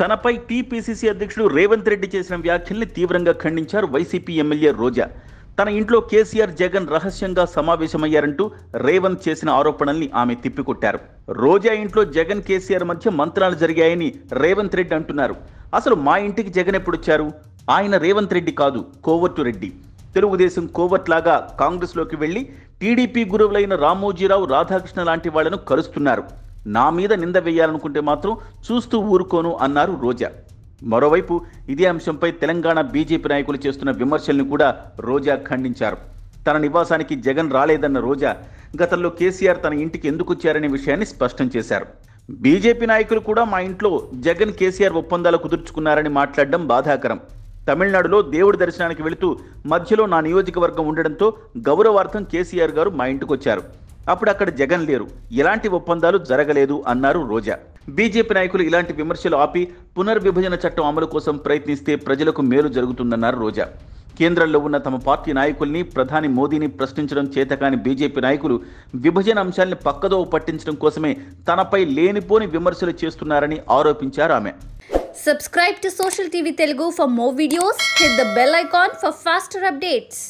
తనపై టీపీసీసీ అధ్యక్షుడు రేవంత్ రెడ్డి చేసిన వ్యాఖ్యల్ని తీవ్రంగా ఖండించారు వైసీపీ ఎమ్మెల్యే రోజా. తన ఇంట్లో కేసీఆర్ జగన్ రహస్యంగా సమావేశమయ్యారంటూ రేవంత్ చేసిన ఆరోపణల్ని ఆమె తిప్పికొట్టారు. రోజా ఇంట్లో జగన్ కేసీఆర్ మధ్య మంత్రాలు జరిగాయని రేవంత్ రెడ్డి అంటున్నారు. అసలు మా ఇంటికి జగన్ ఎప్పుడొచ్చారు? ఆయన రేవంత్ రెడ్డి కాదు కోవట్టు రెడ్డి. తెలుగుదేశం కోవట్ లాగా కాంగ్రెస్లోకి వెళ్ళి టీడీపీ గురువులైన రామోజీరావు రాధాకృష్ణ లాంటి వాళ్ళను కలుస్తున్నారు నా మీద నింద వేయాలనుకుంటే మాత్రం చూస్తూ ఊరుకోను అన్నారు రోజా. మరోవైపు ఇదే అంశంపై తెలంగాణ బీజేపీ నాయకులు చేస్తున్న విమర్శల్ని కూడా రోజా ఖండించారు. తన నివాసానికి జగన్ రాలేదన్న రోజా గతంలో కేసీఆర్ తన ఇంటికి ఎందుకు వచ్చారనే విషయాన్ని స్పష్టం చేశారు. బీజేపీ నాయకులు కూడా మా ఇంట్లో జగన్ కేసీఆర్ ఒప్పందాలు కుదుర్చుకున్నారని మాట్లాడడం బాధాకరం. తమిళనాడులో దేవుడి దర్శనానికి వెళుతూ మధ్యలో నా నియోజకవర్గం ఉండడంతో గౌరవార్థం కేసీఆర్ గారు మా ఇంటికి వచ్చారు అప్పుడు అక్కడ జగన్ లేరు. ఎలాంటి ఒప్పందాలు జరగలేదు అన్నారు రోజా. బీజేపీ నాయకులు ఇలాంటి విమర్శలు ఆపి పునర్విభజన చట్టం అమలు కోసం ప్రయత్నిస్తే ప్రజలకు మేలు జరుగుతుందన్నారు రోజా. కేంద్రంలో ఉన్న తమ పార్టీ నాయకుల్ని ప్రధాని మోదీని ప్రశ్నించడం చేతకాని బీజేపీ నాయకులు విభజన అంశాల్ని పక్కదో పట్టించడం కోసమే తనపై లేనిపోని విమర్శలు చేస్తున్నారని ఆరోపించారు ఆమె. Subscribe to social TV Telugu for more videos hit the bell icon for faster updates